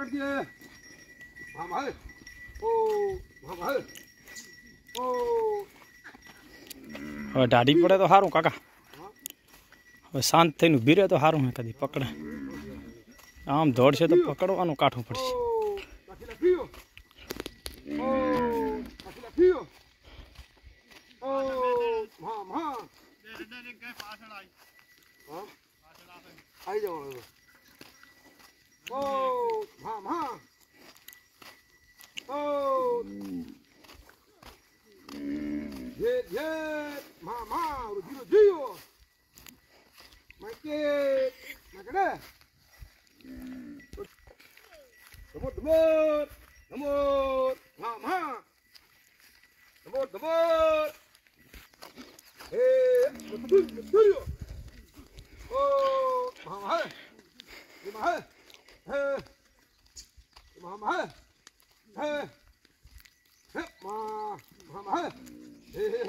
पकड़ दिए हम है ओ हम है ओ દાઢી પડે તો સારું કાકા હવે શાંત થઈને ઊભી રહે તો સારું હે કદી પકડે આમ દોડશે તો પકડવાનું કાઠું પડશે આવી જવાનું 走走，嘿，走走走哟，走，妈妈，妈妈，嘿，妈妈，嘿，嘿，妈，妈妈，嘿嘿，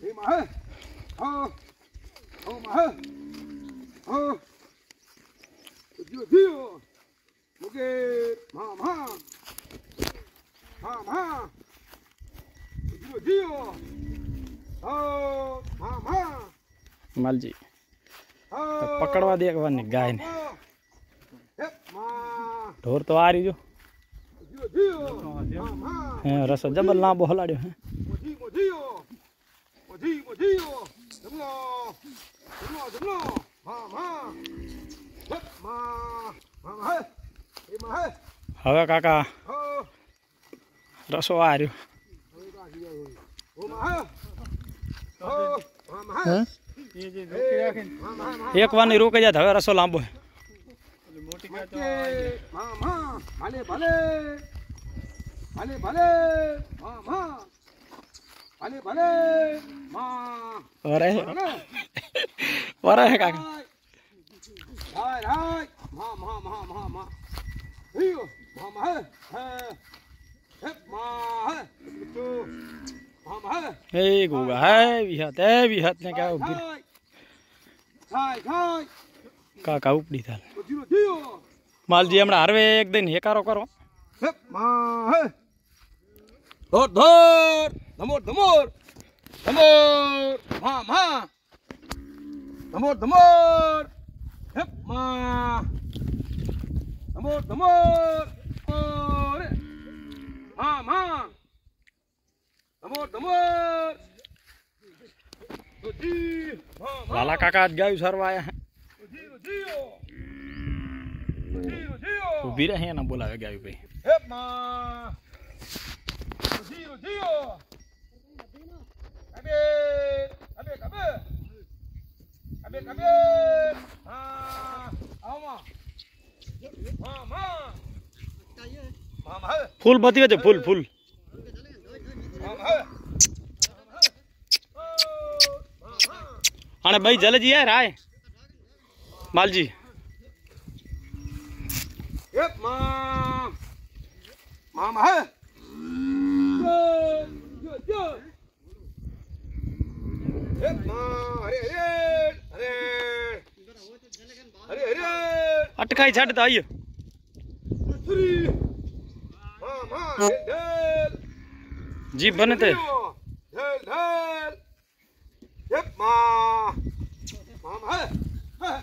嘿，妈妈，哦，哦，妈妈，哦，走走走，我给妈妈，妈妈。माल जी तो पकड़वा दिया कबार ने गाय ने? ढोर तो आ रही जो। हाँ, रस जबल ना बोहलाड़ियो हाँ। है। હવે કાકા રસો આ રહ્યો એક વાની રોકાઈ જાય હવે રસો લાંબો કાકા Hei guga hai bihat eh bihat nya kau bir. Ka kau di tal. Malji હમણાં હરવે એક દઈને હેકારો કરો ધોર ધોર ધમોર ધમોર ધમોર મા મા ધમોર ધમોર હેપ મા ધમોર ધમોર ઓરે મા મા लाला काका आज गायू सर आया उभी रहे ना बोला है गायू पे। फूल फूल फूल। अरे भाई जल जी है राय। माल जी माम है। अटकाई छड़ आई जी बनते ढेल ढेल Yep, ma. Mama. Hey.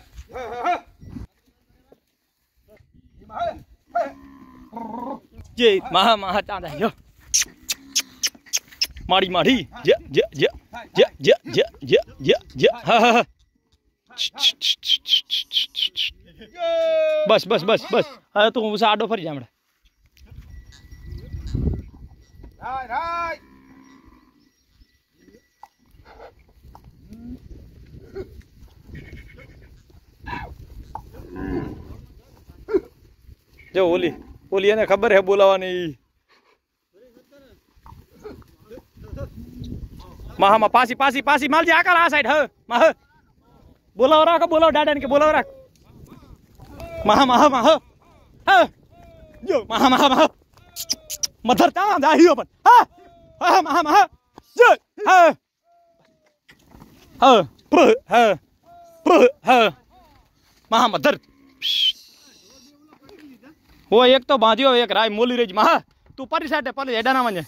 Hey. Maha maha tanda yo. Mari mari. Ya ya ya. Ya ya ya ya ya ya. Ha ha Bas, bas, bas, બસ બસ હવે તું હું આડો ફરી જો ઓલી ઓલી એને ખબર હે બોલાવાની ઈ. મહામાં પાસી પાસી પાસી માલજી આકાર આ સાઈડ હ મહ બોલાવો રાખ બોલાવો દાદા ને કે બોલાવો રાખ મહા મહા મહ હ જો મહા મહા મહ મધર તા દાહીઓ પણ હા હા મહા મહા જો હા હા પ હા પ હા महामदर वो एक तो बांधियो एक राय मोली रेज महा तू पर साइड पर एडा ना मने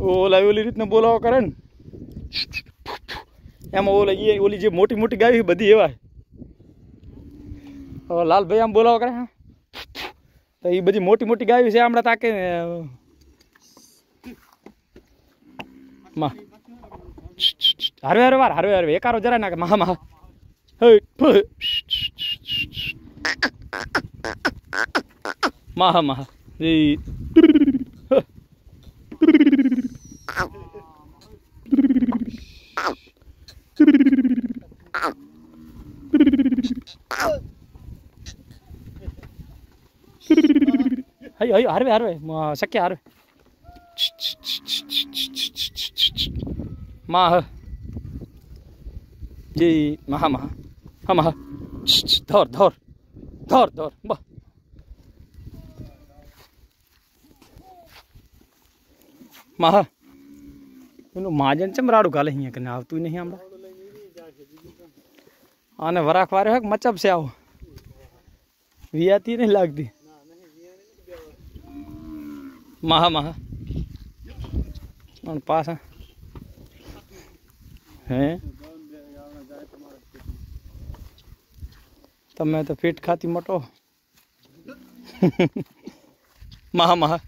ओ लाइव ઓલી ने बोला કરે એમાં ઓલો એ ઓલી જે મોટી મોટી ગાય બધી એવા લાલભાઈ આમ બોલાવો કરે, હા. તો એ બધી મોટી મોટી ગાયું છે હમણાં તાકે હારવે હારવે વાર હારવે હારવે. એકારો જરા નાખે. મહા મહા મહા મહા ಅಯ್ಯೋ ಅಯ್ಯೋ हारवे हारवे ಸಕ್ಕೆ हारवे मह ಜೈ, ಮಹ ಮಹ. ಹ, ಮಹ. ಧೋರ್ ಧೋರ್. ಧೋರ್ ಧೋರ್. ಬಾ. माह इन महाजन से मराड़ू काले ही कने तू नहीं हमरा आने वराख वारे है मचब से आओ वियाती नहीं लागती महा महा। और पास है। हैं? तब मैं तो पेट खाती मटो। महा महा।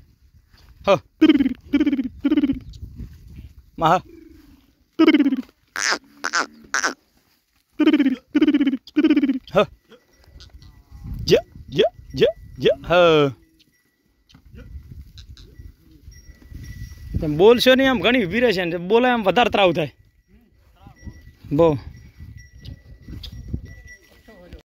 महा। Yeah, yeah, yeah, yeah. તેમ બોલશો નહીં આમ ઘણી વીરે છે બોલે આમ વધારે ત્રાવ થાય. બહુ